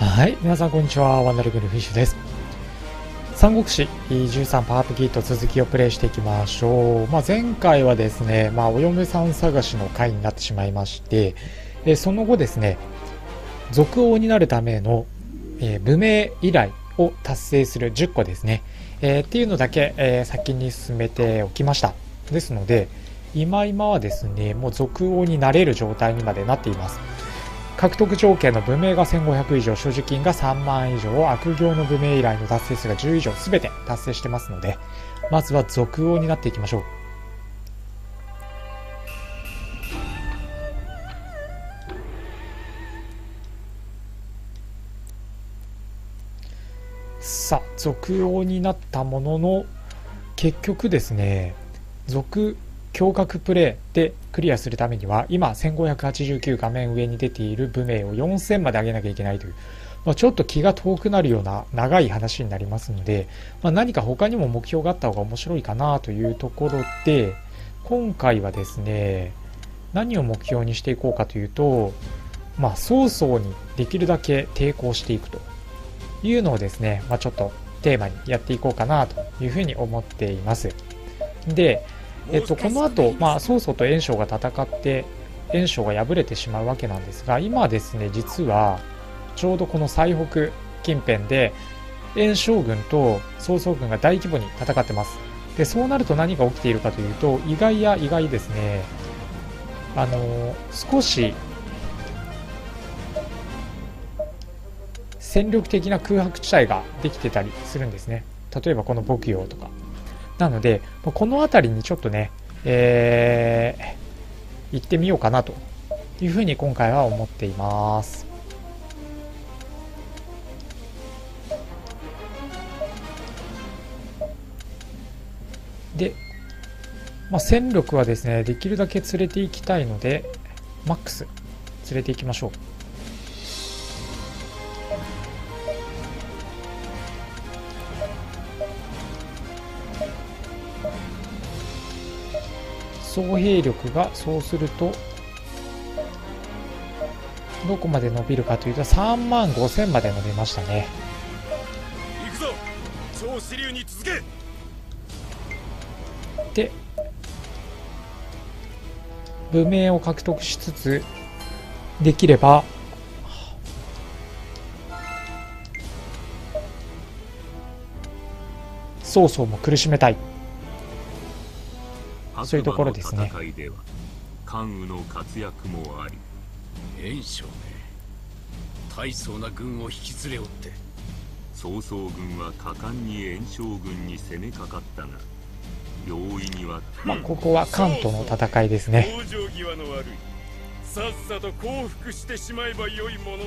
はい、皆さんこんにちは。ワンダルグルフィッシュです。三国志13パワーアップギート続きをプレイしていきましょう。まあ、前回はですね、まあ、お嫁さん探しの回になってしまいまして、えその後ですね、続王になるための、えー武名依頼を達成する10個ですね、えーっていうのだけ、えー先に進めておきました。ですので、今今はですね、もう続王になれる状態にまでなっています。獲得条件の武名が1500以上所持金が3万以上悪行の武名依頼の達成数が10以上全て達成してますのでまずは続王になっていきましょう。さあ続王になったものの結局ですね続驚愕プレイでクリアするためには今1589画面上に出ている武名を4000まで上げなきゃいけないという、まあ、ちょっと気が遠くなるような長い話になりますので、まあ、何か他にも目標があった方が面白いかなというところで今回はですね何を目標にしていこうかというとまあ早々にできるだけ抵抗していくというのをですね、まあ、ちょっとテーマにやっていこうかなというふうに思っています。でえっと、この後、まあ、曹操と袁紹が戦って袁紹が敗れてしまうわけなんですが今ですね実はちょうどこの最北近辺で袁紹軍と曹操軍が大規模に戦ってます。でそうなると何が起きているかというと意外や意外ですねあの少し戦力的な空白地帯ができてたりするんですね。例えばこの牧羊とか。なので、この辺りにちょっとね、えー行ってみようかなというふうに今回は思っています。で、まあ、戦力はですね、できるだけ連れて行きたいので、マックス連れて行きましょう。総兵力がそうするとどこまで伸びるかというと3万5000まで伸びましたね。行くぞ。超支流に続け。で武名を獲得しつつできれば曹操も苦しめたいそういうところですね。戦いでは関羽の活躍もあり。袁紹ね。大層な軍を引き連れおって曹操軍は果敢に袁紹軍に攻めかかったが容易にはまあここは関東の戦いですね。往生際の悪いさっさと降伏してしまえばよいもの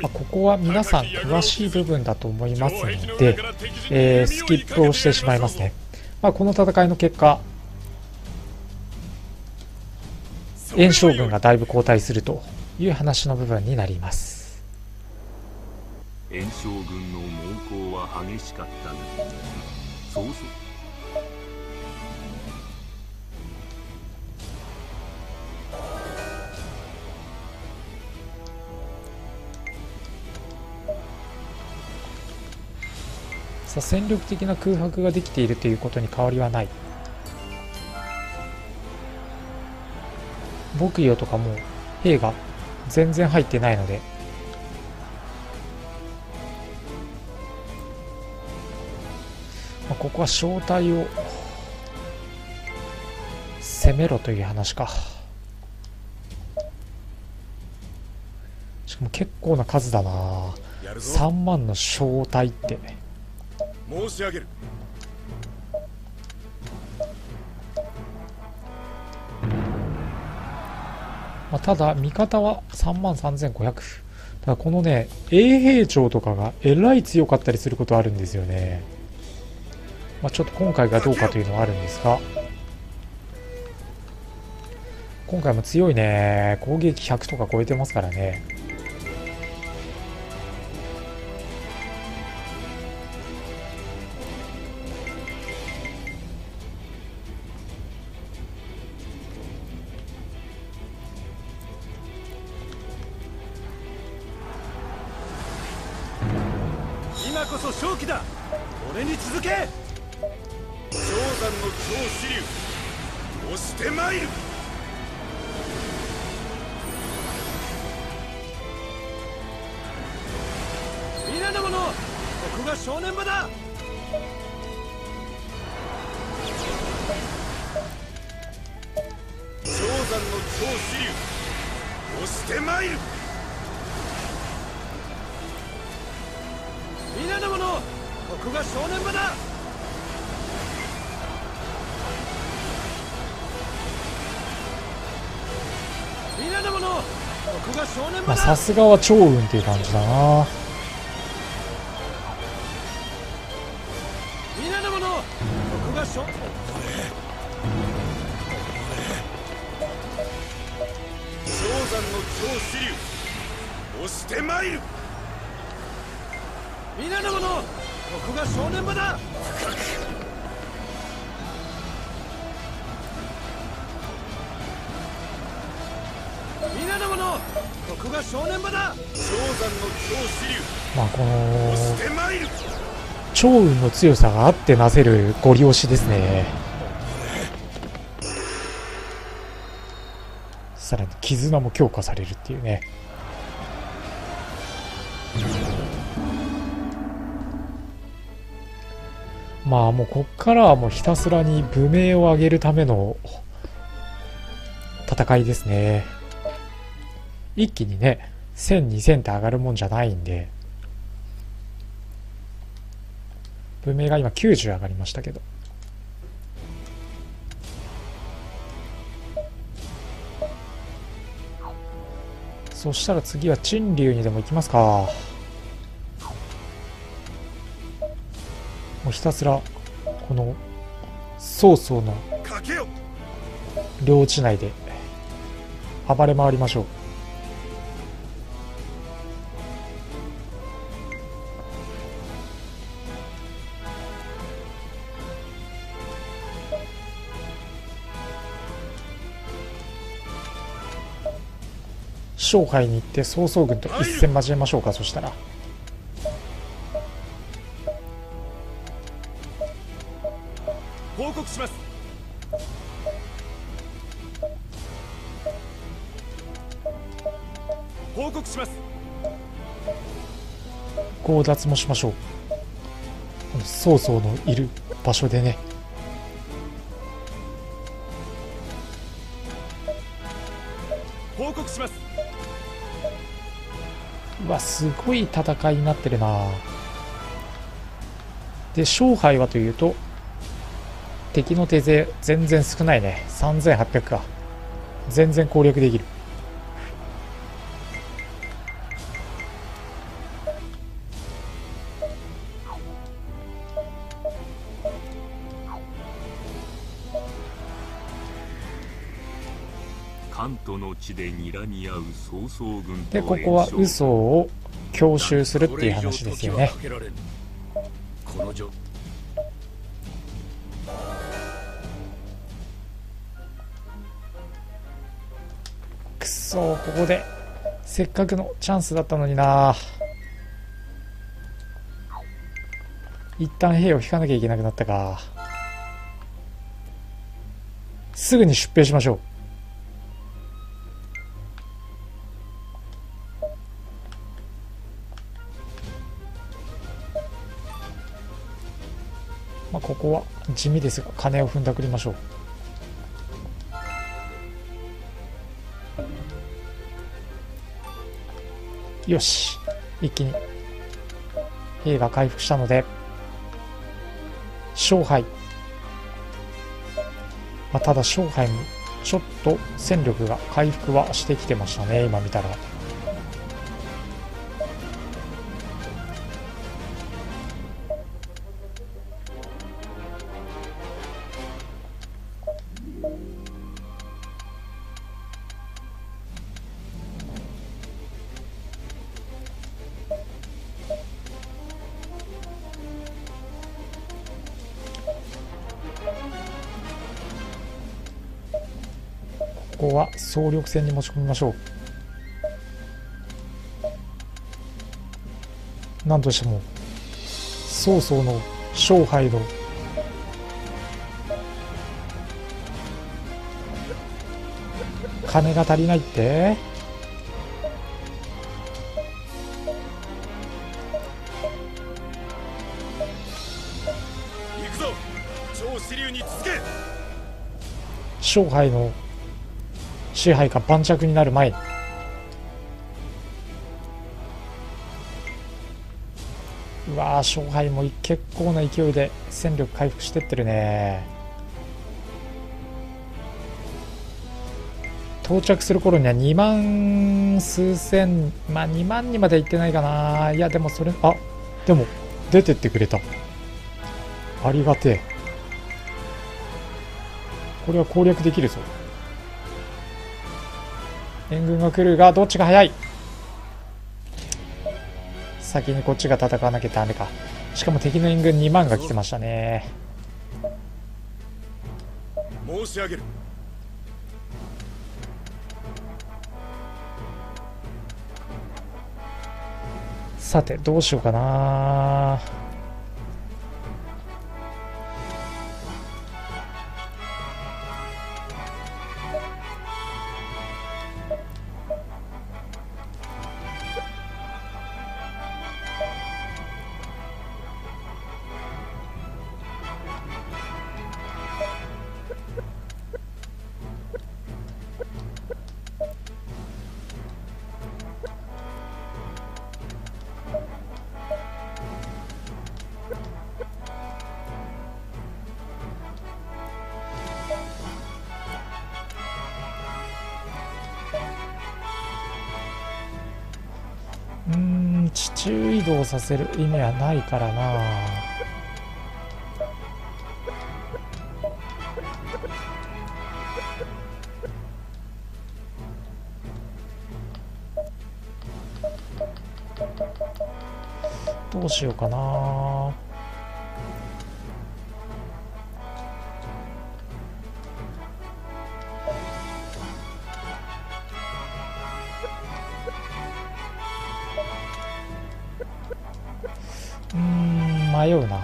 まあここは皆さん詳しい部分だと思いますので、えースキップをしてしまいますね。まあ、この戦いの結果、袁紹軍がだいぶ後退するという話の部分になります。袁紹軍の猛攻は激しかったが曹操さあ戦力的な空白ができているということに変わりはない。牧羊とかも兵が全然入ってないので、まあ、ここは正体を攻めろという話か。しかも結構な数だなやるぞ3万の正体って。申し上げる。まあ、ただ味方は3万3500ただこのね衛兵長とかがえらい強かったりすることあるんですよね、まあ、ちょっと今回がどうかというのはあるんですが。今回も強いね。攻撃100とか超えてますからね。今こそ正気だ。俺に続け。氷山の超支流押してまいる。皆の者ここが正念場だ。氷山の超支流押してまいる。が正念場だ。皆の者ここが正念まあ、場ださすがは超運っていう感じだな。皆の者ここが正氷山の超支流押してまいる。皆の者ここが正念場だ。皆の者ここが正念場だ。氷山の超支流。まあこの押してまいる。超運の強さがあってなせるゴリ押しですね。さらに絆も強化されるっていうねまあもうこっからはもうひたすらに武名を上げるための戦いですね。一気にね1000、2000って上がるもんじゃないんで。文明が今90上がりましたけど。そしたら次は陳竜にでも行きますか。うひたすらこの曹操の領地内で暴れ回りましょう。勝敗に行って曹操軍と一戦交えましょうか。そしたら強奪もしましょう。この曹操のいる場所でね。報告します。うわすごい戦いになってるな。で勝敗はというと敵の手勢全然少ないね。3800か。全然攻略できる関東の地で睨み合う曹操軍とでここは嘘を強襲するっていう話ですよね。この状くっそーここでせっかくのチャンスだったのにな。一旦兵を引かなきゃいけなくなったか。すぐに出兵しましょうまあここは地味ですが金を踏んだくりましょう。よし。一気に。兵が回復したので。勝敗、まあ、ただ勝敗もちょっと戦力が回復はしてきてましたね今見たら。ここは総力戦に持ち込みましょう。何としても曹操の勝敗の金が足りないって？勝敗の支配が盤石になる前。うわー勝敗も結構な勢いで戦力回復してってるね。到着する頃には2万数千まあ2万にまではいってないかな。いやでもそれあでも出てってくれた。ありがてえ。これは攻略できるぞ。援軍が来るがどっちが早い？先にこっちが戦わなきゃダメか。しかも敵の援軍2万が来てましたね。申し上げる。さてどうしようかな移動させる意味はないからな。どうしようかな。迷うな。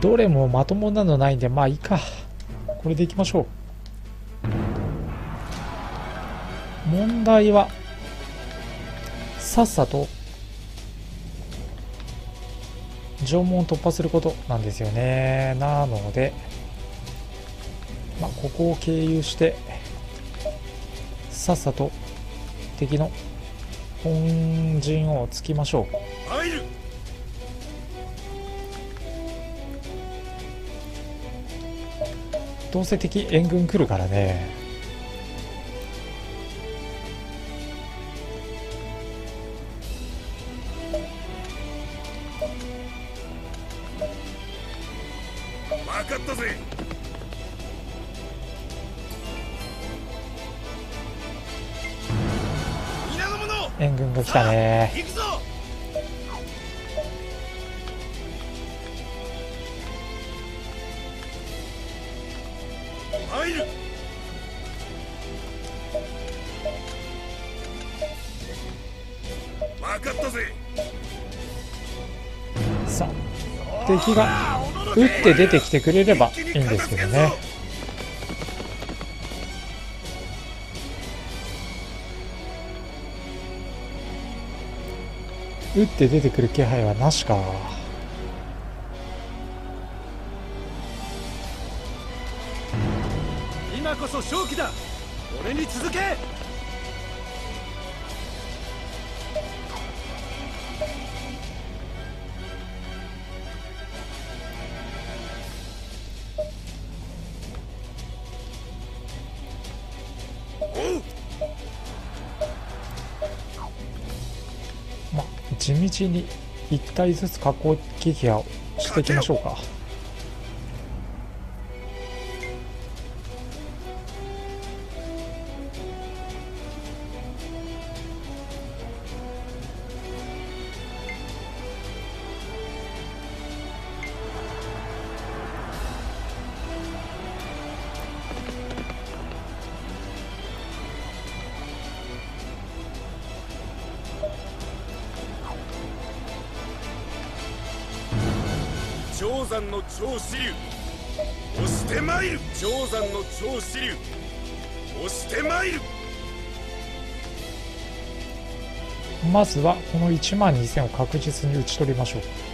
どれもまともなのないんでまあいいか。これでいきましょう。問題はさっさと縄文を突破することなんですよね。なのでまあここを経由してさっさと敵の本陣を突きましょう。入る。どうせ敵援軍来るからね来たね。さあ敵が撃って出てきてくれればいいんですけどね打って出てくる気配はなしか。今こそ勝機だ。俺に続け。日に1体ずつ加工撃破をしていきましょうか。山の超支流。押して参る。定山の超支流。押して参る。まずはこの1万2000を確実に打ち取りましょう。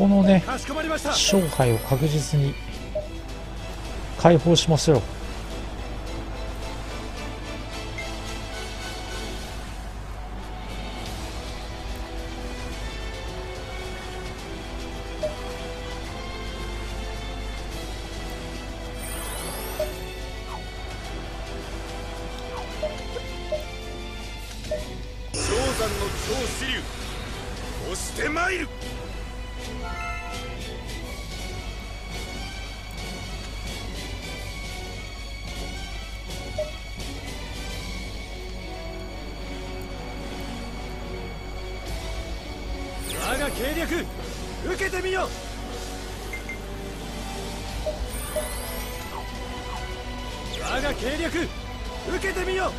ここのね勝敗を確実に解放しますよ。氷我が計略受けてみよ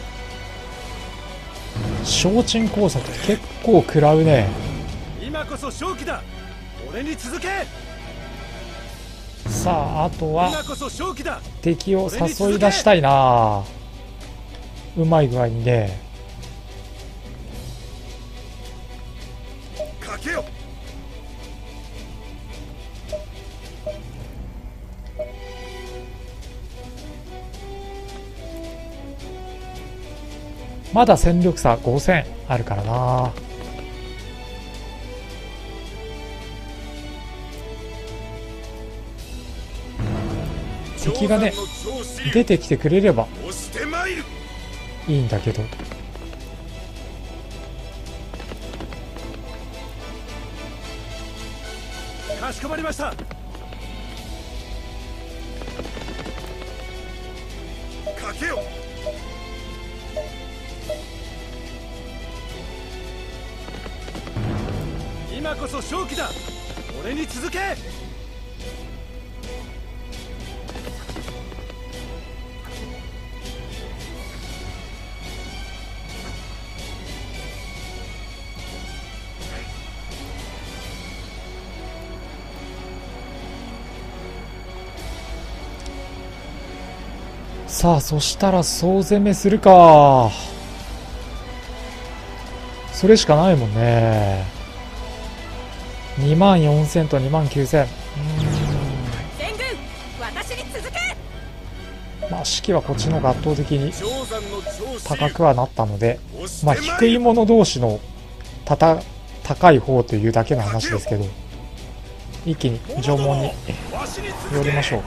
精進工作結構食らうね。今こそ勝機だ。俺に続け。さああとは敵を誘い出したいな。うまい具合にねまだ戦力差5000あるからな。敵がね出てきてくれればいいんだけど。かしこまりました。かけよ。今こそ勝機だ。俺に続け。さあそしたら総攻めするか。それしかないもんね。2万4000と2万9000う全軍私に続けーん。まあ士気はこっちの方が圧倒的に高くはなったのでまあ低い者同士のたた高い方というだけの話ですけど一気に縄文に寄りましょう。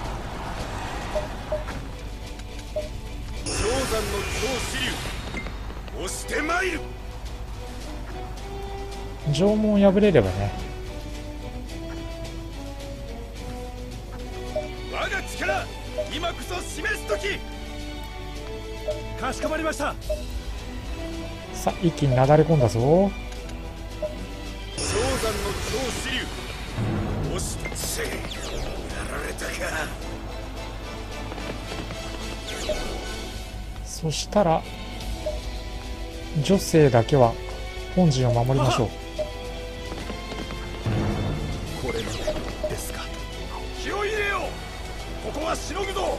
氷山の超支流押してまいる縄文破れればねかしこまりました。さあ一気になだれ込んだぞ。氷山の超支流。押してせいやられたか。そしたら女性だけは本陣を守りましょう。これまでですか。気を入れよ。うここはしのぐぞ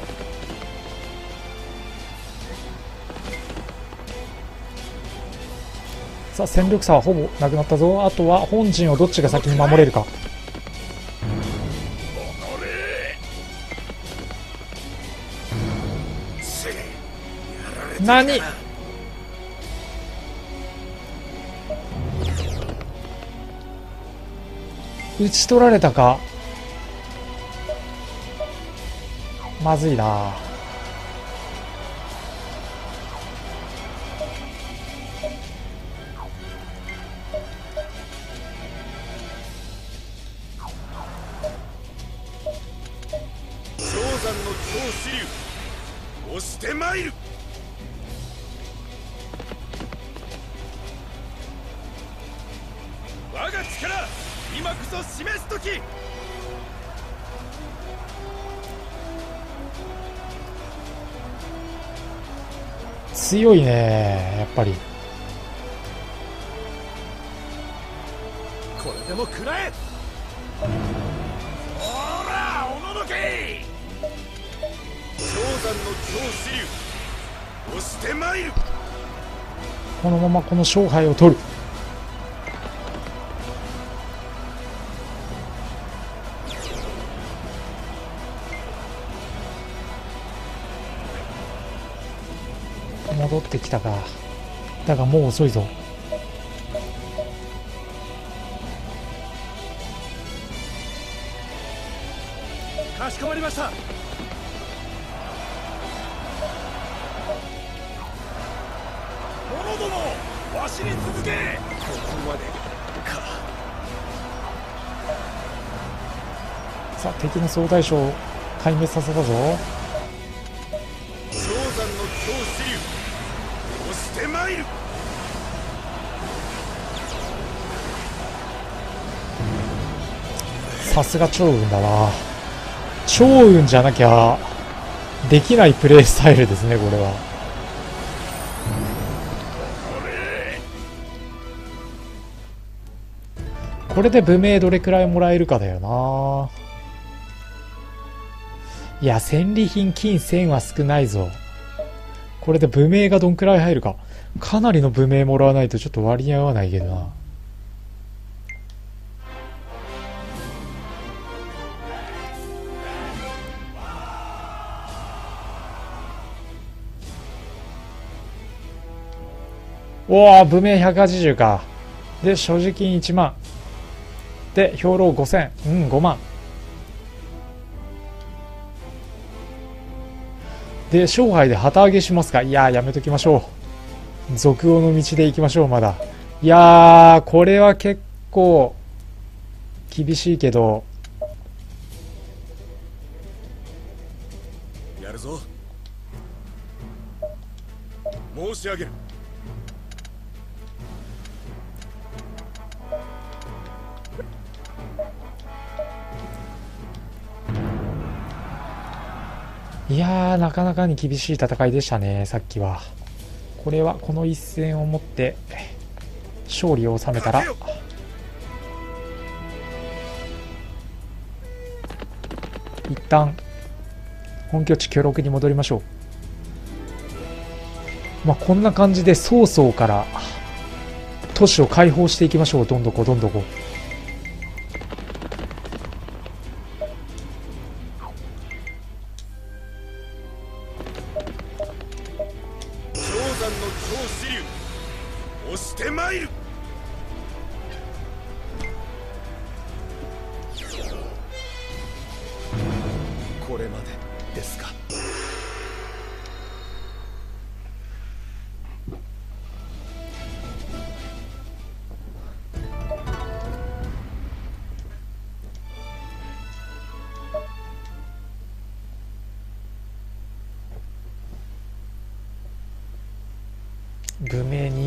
さあ戦力差はほぼなくなったぞ。あとは本陣をどっちが先に守れるか。何？打ち取られたか。まずいな押してまいる。我が力今こそ示す時。強いねやっぱり。これでも食らえこのままこの勝敗を取る。戻ってきたか。だがもう遅いぞ。かしこまりましたわしに続けここまでか。さあ敵の総大将を壊滅させたぞ。氷山の超支流押してまいる。さすが超運だな。超運じゃなきゃできないプレイスタイルですねこれはこれで武名どれくらいもらえるかだよな。いや戦利品金1000は少ないぞ。これで武名がどんくらい入るか。かなりの武名もらわないとちょっと割に合わないけどな。おお武名180か。で所持金1万。で兵糧5000うん5万。で勝敗で旗揚げしますか？いややめときましょう。続王の道で行きましょうまだ。いやこれは結構厳しいけど。やるぞ。申し上げる。なかなかに厳しい戦いでしたねさっきは。これはこの一戦をもって勝利を収めたら。一旦本拠地巨六に戻りましょう。まあこんな感じで曹操から都市を解放していきましょう。どんどこどんどこ。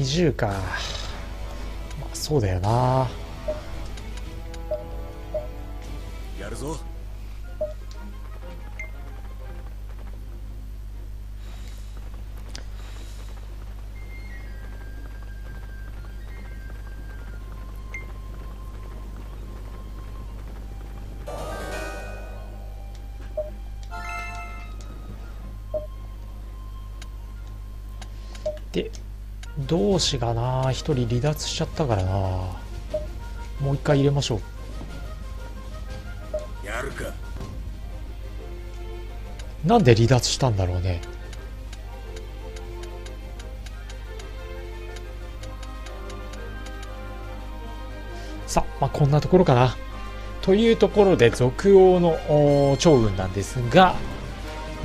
20か、まあ、そうだよな。やるぞ。で同士がな1人離脱しちゃったからな。もう一回入れましょう。やるか。なんで離脱したんだろうね。さあ、まあ、こんなところかな。というところで続王のお趙雲なんですが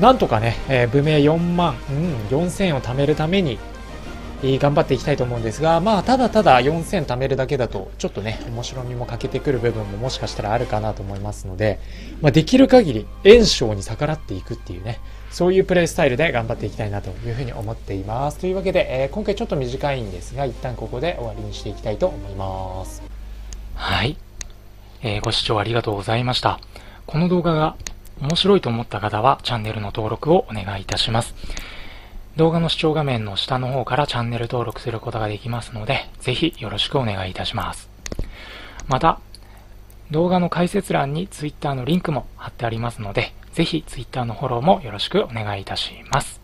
なんとかね、えー武名4万、うん、4000を貯めるために、えー頑張っていきたいと思うんですが、まあ、ただただ4000貯めるだけだと、ちょっとね、面白みも欠けてくる部分ももしかしたらあるかなと思いますので、まあ、できる限り、炎章に逆らっていくっていうね、そういうプレイスタイルで頑張っていきたいなというふうに思っています。というわけで、えー今回ちょっと短いんですが、一旦ここで終わりにしていきたいと思います。はい。えーご視聴ありがとうございました。この動画が面白いと思った方はチャンネルの登録をお願いいたします。動画の視聴画面の下の方からチャンネル登録することができますので、ぜひよろしくお願いいたします。また、動画の解説欄に Twitter のリンクも貼ってありますので、ぜひ Twitter のフォローもよろしくお願いいたします。